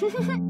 呵呵呵。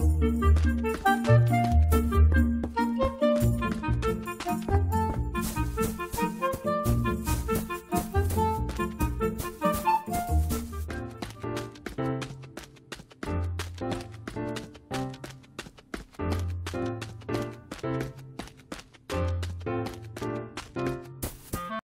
Música